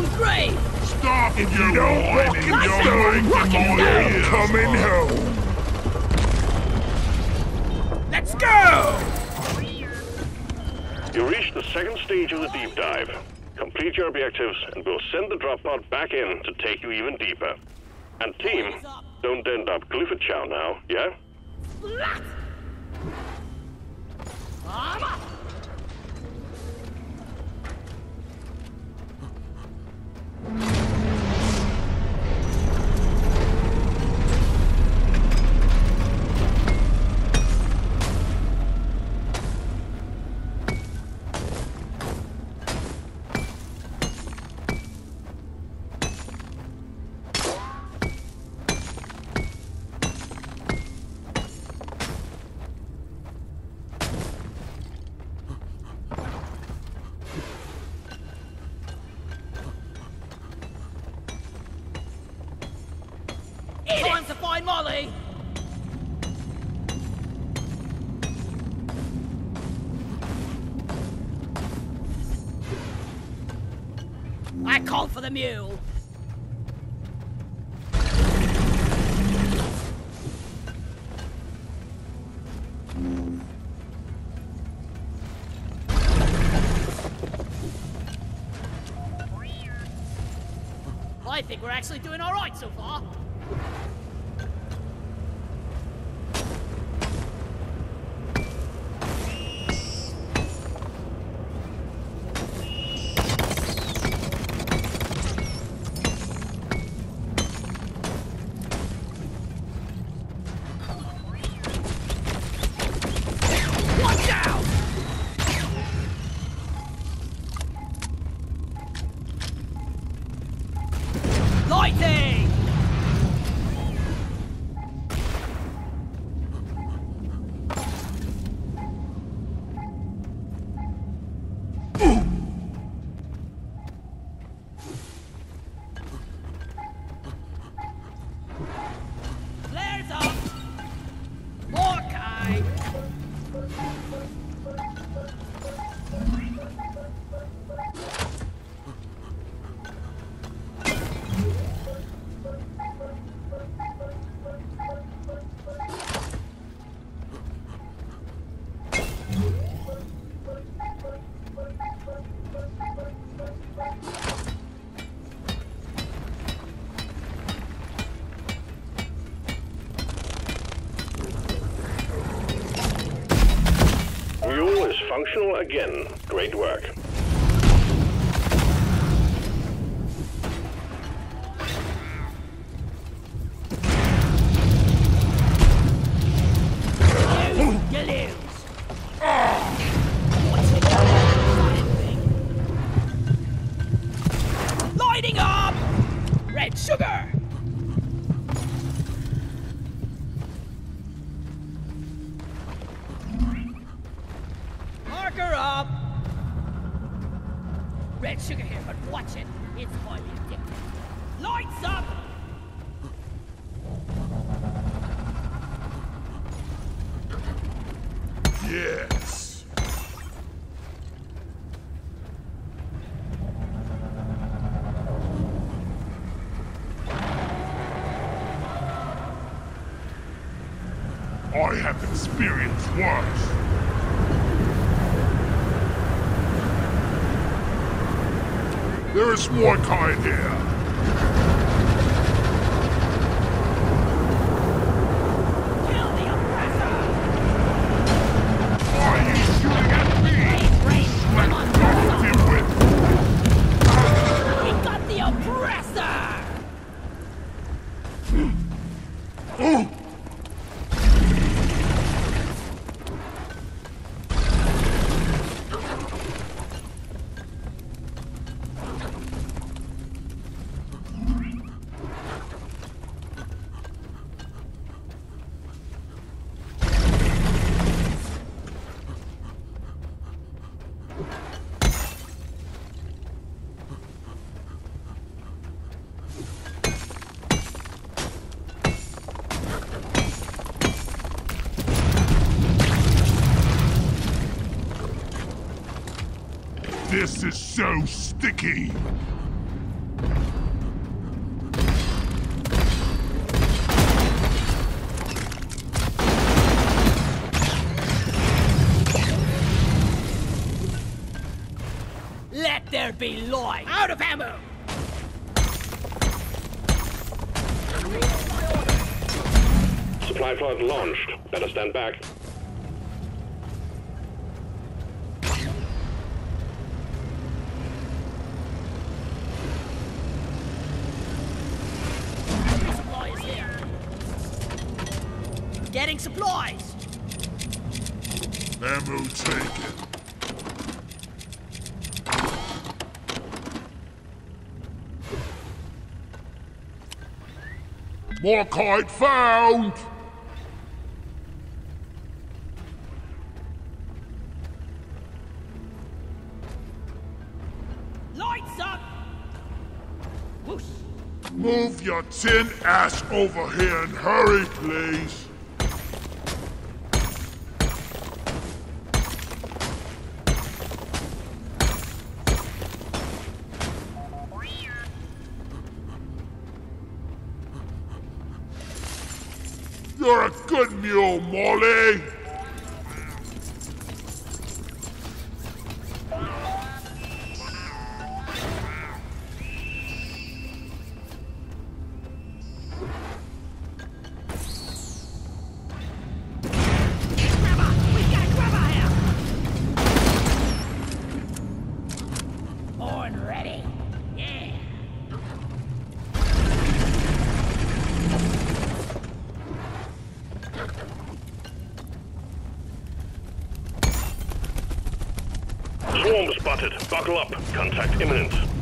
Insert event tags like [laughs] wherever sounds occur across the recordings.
own grave! Stop if you don't whining your making my ears coming home. Let's go! You reached the second stage of the deep dive. Complete your objectives, and we'll send the drop pod back in to take you even deeper. And team, don't end up Glyphid Chow now, yeah? Splat! The mule! I think we're actually doing alright so far. Functional again. Great work. Red sugar here, but watch it. It's highly addictive. Lights up! Yes. There is Morkite here. This is so sticky! Let there be light! Out of ammo! Supply pod launched. Better stand back. Supplies. Ammo taken. Morkite found! Lights up. Whoosh. Move your tin ass over here and hurry, please. You're a good mule, Molly. Spotted. Buckle up. Contact imminent.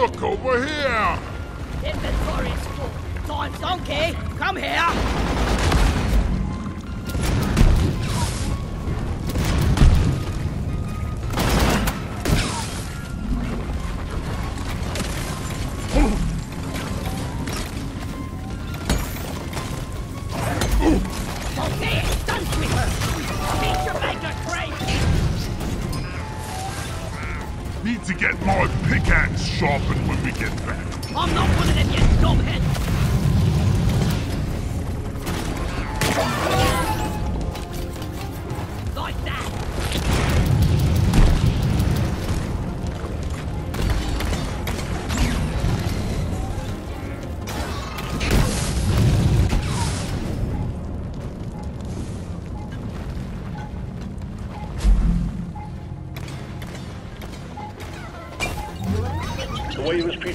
Look over here. Inventory's full. Don Donkey, come here. To get my pickaxe sharpened when we get back. I'm not one of them yet, knobhead.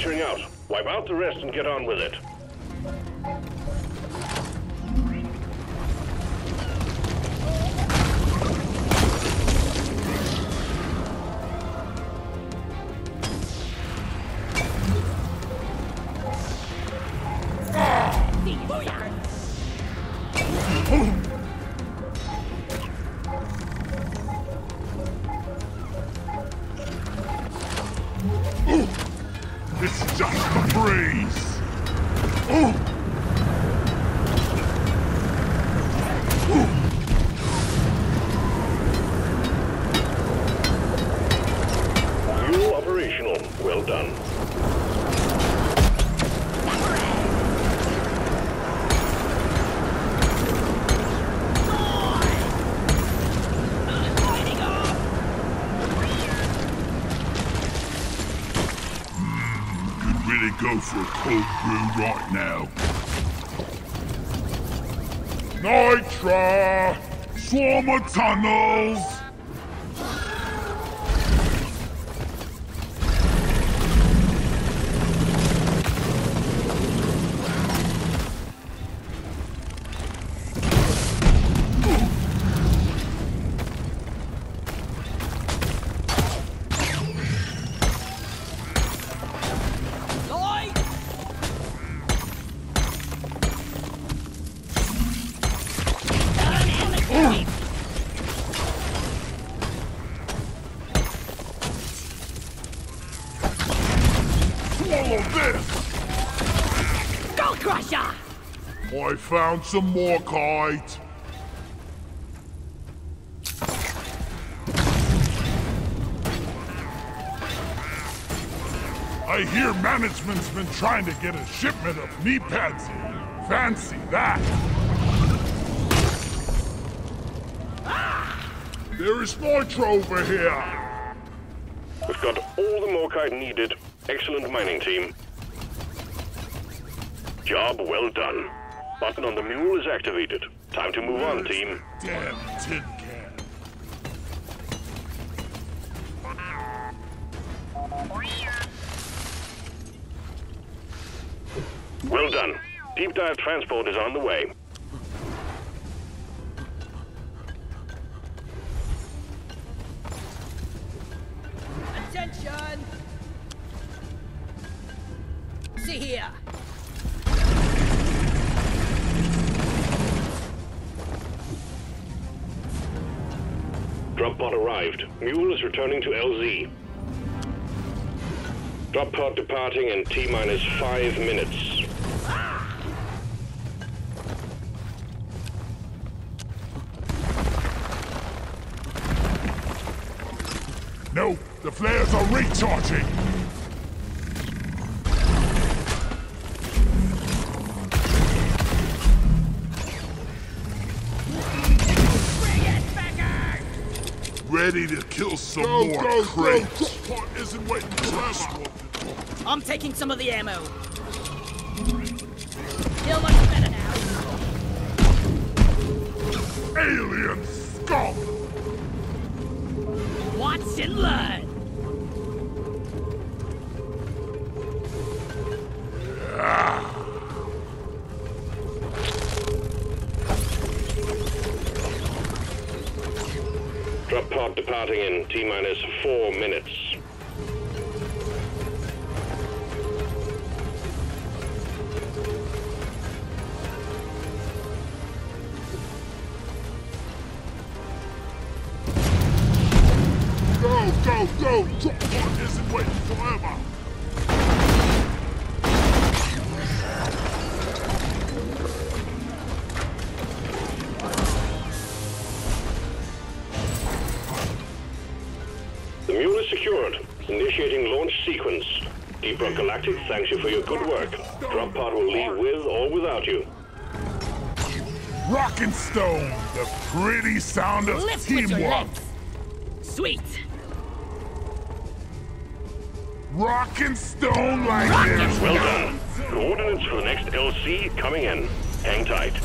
Wave is petering out. Wipe out the rest and get on with it. Booyah! [laughs] operational. Well done. Mm, Could really go for a cold brew right now. Nitra! Swarm of tunnels! I found some Morkite. I hear management's been trying to get a shipment of knee pads in. Fancy that! There is Nitra over here! We've got all the Morkite needed. Excellent mining team. Job well done. Button on the mule is activated. Time to move on, team. Damn tin can. Well done. Deep dive transport is on the way. Drop pod arrived. Mule is returning to LZ. Drop pod departing in T minus five minutes. No, the flares are recharging! Ready to kill some Go, more go, go! crates. Drop isn't waiting forever! I'm taking some of the ammo. Feel much better now. Alien scum! Watch and learn. Pod departing in T minus four minutes. Galactic thanks you for your good work. Drop pod will leave with or without you. Rock and Stone, the pretty sound of Lift with teamwork. legs. Sweet. Rock and Stone like Rockin' this. Well done. Coordinates for the next LZ coming in. Hang tight.